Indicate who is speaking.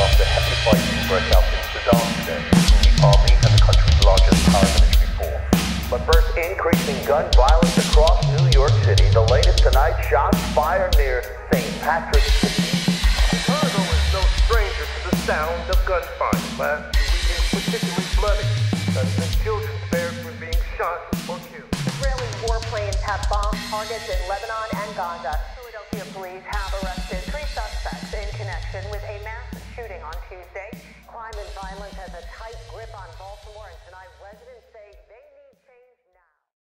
Speaker 1: after heavy fighting broke out in Sudan today the army and the country's largest paramilitary force. But first, increasing gun violence across New York City. The latest tonight, shots fired near St. Patrick's City.
Speaker 2: Chicago is no stranger to the sound of gunfire. Last few weekends particularly bloody. Sons and children spared from being shot or killed.
Speaker 3: Israeli warplanes have bombed targets in Lebanon and Gaza. Philadelphia police have arrested connection with a mass shooting on Tuesday. Crime and violence has a tight grip on Baltimore, and tonight residents.